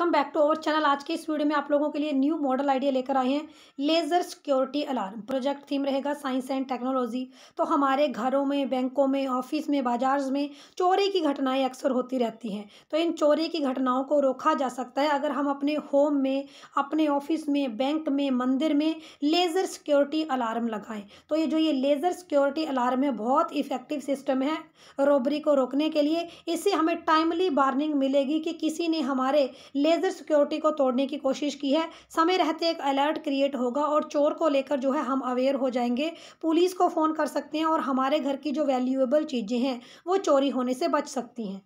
Come back to our channel आज के इस वीडियो में आप लोगों के लिए न्यू मॉडल आइडिया लेकर आए हैं, laser security alarm. Project theme रहेगा साइंस एंड टेक्नोलॉजी। तो हमारे घरों में, बैंकों में, ऑफ़िस में बाज़ार में चोरी की घटनाएँ अक्सर होती रहती हैं। तो इन चोरी की घटनाओं को रोका जा सकता है अगर हम अपने होम में, अपने ऑफ़िस में, बैंक में, मंदिर में लेज़र सिक्योरिटी अलार्म लगाएँ। तो ये जो ये लेज़र सिक्योरिटी अलार्म है, बहुत इफ़ेक्टिव सिस्टम है रोबरी को रोकने के लिए। इससे हमें टाइमली वार्निंग मिलेगी कि किसी ने हमारे लेज़र सिक्योरिटी को तोड़ने की कोशिश की है। समय रहते एक अलर्ट क्रिएट होगा और चोर को लेकर जो है हम अवेयर हो जाएँगे। पुलिस को फ़ोन कर सकते हैं और हमारे घर की जो वैल्यूएबल चीज़ें हैं, वो चोरी होने से बच सकती हैं।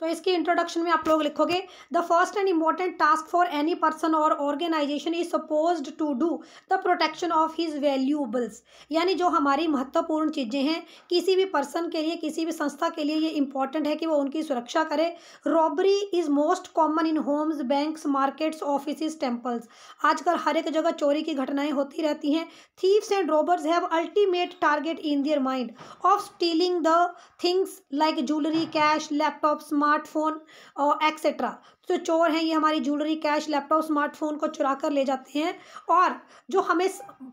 तो इसकी इंट्रोडक्शन में आप लोग लिखोगे the first and important task for any person और organization is suppose to do the protection of his valuables यानी जो हमारी महत्वपूर्ण चीज़ें हैं, किसी भी पर्सन के लिए, किसी भी संस्था के लिए ये इंपॉर्टेंट है कि वो उनकी सुरक्षा करे। Robbery is most common in homes banks markets office temples आजकल हर एक जगह चोरी की घटनाएँ होती रहती हैं। Thieves and robbers have ultimate target in their mind of stealing the things like jewellery cash laptop smartphone और एक्सेट्रा जो चोर हैं, ये हमारी ज्वेलरी कैश लैपटॉप स्मार्टफ़ोन को चुरा कर ले जाते हैं। और जो हमें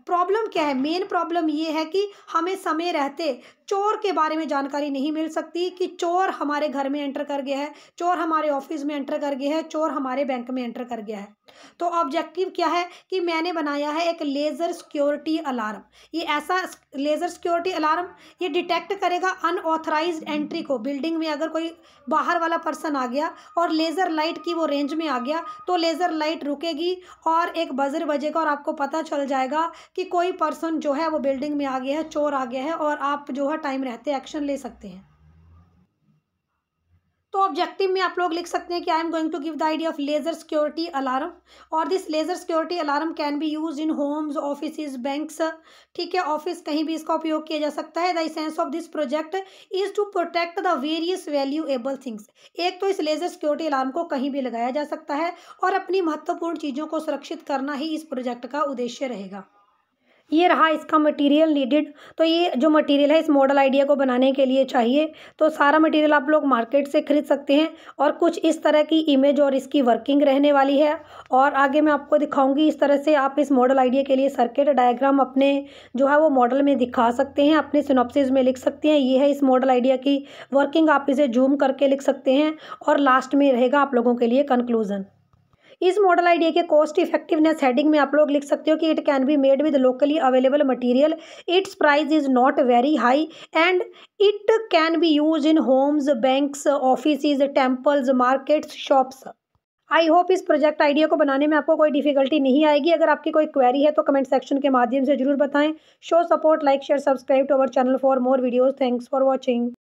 प्रॉब्लम क्या है? मेन प्रॉब्लम ये है कि हमें समय रहते, चोर के बारे में जानकारी नहीं मिल सकती कि चोर हमारे घर में एंटर कर गया है, चोर हमारे ऑफ़िस में एंटर कर गया है, चोर हमारे बैंक में एंटर कर गया है। तो ऑब्जेक्टिव क्या है कि मैंने बनाया है एक लेज़र सिक्योरिटी अलार्म ये ऐसा लेज़र सिक्योरिटी अलार्म ये डिटेक्ट करेगा अनऑथराइज एंट्री को। बिल्डिंग में अगर कोई बाहर वाला पर्सन आ गया और लेज़र लाइट की वो रेंज में आ गया तो लेज़र लाइट रुकेगी और एक बजर बजेगा और आपको पता चल जाएगा कि कोई पर्सन जो है वो बिल्डिंग में आ गया है, चोर आ गया है और आप जो है टाइम रहते एक्शन ले सकते हैं। तो ऑब्जेक्टिव में आप लोग लिख सकते हैं कि I am going to give the idea of laser security alarm और this laser security alarm can be use in homes office banks ठीक है ऑफ़िस कहीं भी इसका उपयोग किया जा सकता है। The sense of this project is to protect the various valuable things एक तो इस लेजर सिक्योरिटी अलार्म को कहीं भी लगाया जा सकता है और अपनी महत्वपूर्ण चीज़ों को सुरक्षित करना ही इस प्रोजेक्ट का उद्देश्य रहेगा। ये रहा इसका मटेरियल नीडेड तो ये जो मटेरियल है, इस मॉडल आइडिया को बनाने के लिए चाहिए। तो सारा मटेरियल आप लोग मार्केट से खरीद सकते हैं और कुछ इस तरह की इमेज और इसकी वर्किंग रहने वाली है। और आगे मैं आपको दिखाऊँगी इस तरह से आप इस मॉडल आइडिया के लिए सर्किट डायग्राम अपने जो है वो मॉडल में दिखा सकते हैं। अपने सिनॉप्सिस में लिख सकते हैं। ये है इस मॉडल आइडिया की वर्किंग आप इसे जूम करके लिख सकते हैं और लास्ट में रहेगा आप लोगों के लिए कंक्लूज़न इस मॉडल आइडिया के कॉस्ट इफेक्टिवनेस हेडिंग में आप लोग लिख सकते हो कि it can be made with locally available material its price is not very high and it can be use in homes banks office temples markets shops I hope इस project idea को बनाने में आपको कोई डिफिकल्टी नहीं आएगी। अगर आपकी कोई क्वेरी है तो कमेंट सेक्शन के माध्यम से ज़रूर बताएँ। Show support like share subscribe to our channel for more videos thanks for watching